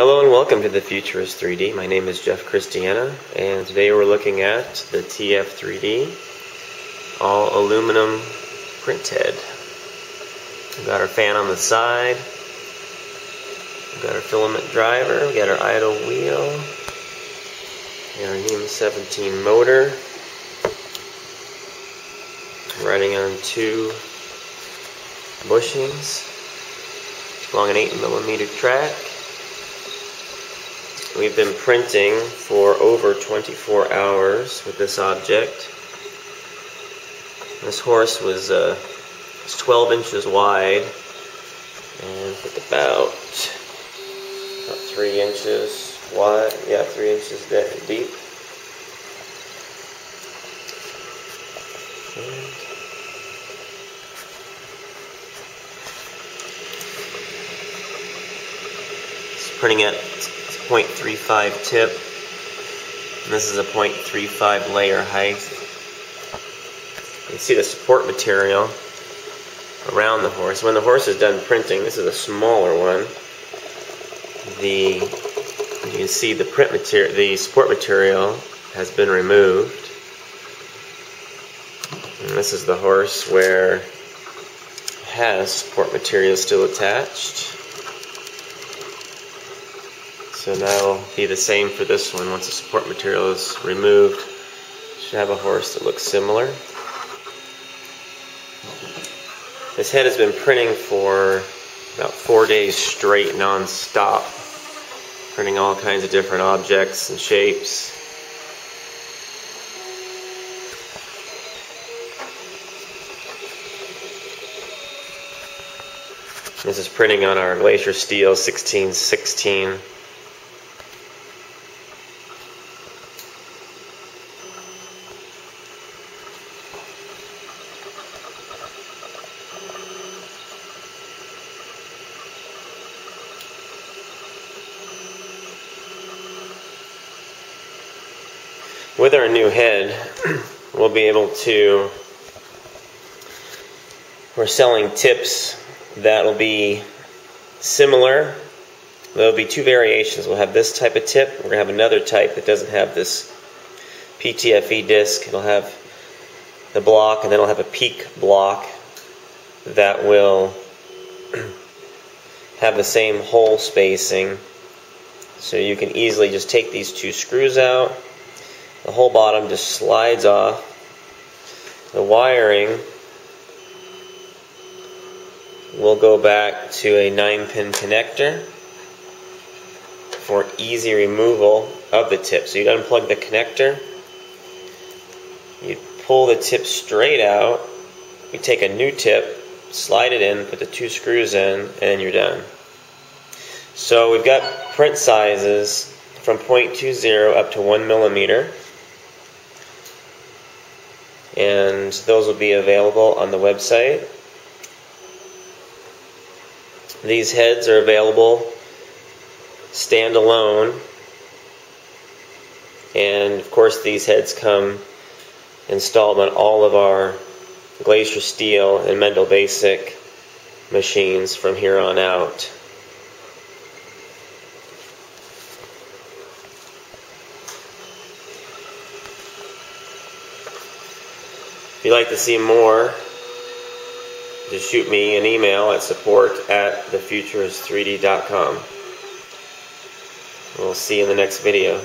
Hello and welcome to the Future is 3D. My name is Jeff Christiana and today we're looking at the TF3D all aluminum print head. We've got our fan on the side, we've got our filament driver, we've got our idle wheel, and our NEMA 17 motor, running on two bushings along an 8 millimeter track. We've been printing for over 24 hours with this object. This horse was, uh, was 12 inches wide and about, about 3 inches wide, yeah, 3 inches deep. Printing at 0.35 tip. And this is a 0.35 layer height. You can see the support material around the horse. When the horse is done printing, this is a smaller one. The you can see the print material, the support material has been removed. And this is the horse where has support material still attached. So that'll be the same for this one. Once the support material is removed, should have a horse that looks similar. This head has been printing for about four days straight, non-stop, printing all kinds of different objects and shapes. This is printing on our Glacier Steel 1616 with our new head, we'll be able to, we're selling tips that will be similar. There'll be two variations. We'll have this type of tip. We're going to have another type that doesn't have this PTFE disc. It'll have the block, and then it'll have a PEEK block that will have the same hole spacing. So you can easily just take these two screws out the whole bottom just slides off. The wiring will go back to a 9 pin connector for easy removal of the tip. So you'd unplug the connector, you pull the tip straight out, you take a new tip, slide it in, put the two screws in, and you're done. So we've got print sizes from 0.20 up to 1 millimeter and those will be available on the website. These heads are available standalone, and of course, these heads come installed on all of our Glacier Steel and Mendel Basic machines from here on out. If you'd like to see more, just shoot me an email at support at thefutureis3d.com. We'll see you in the next video.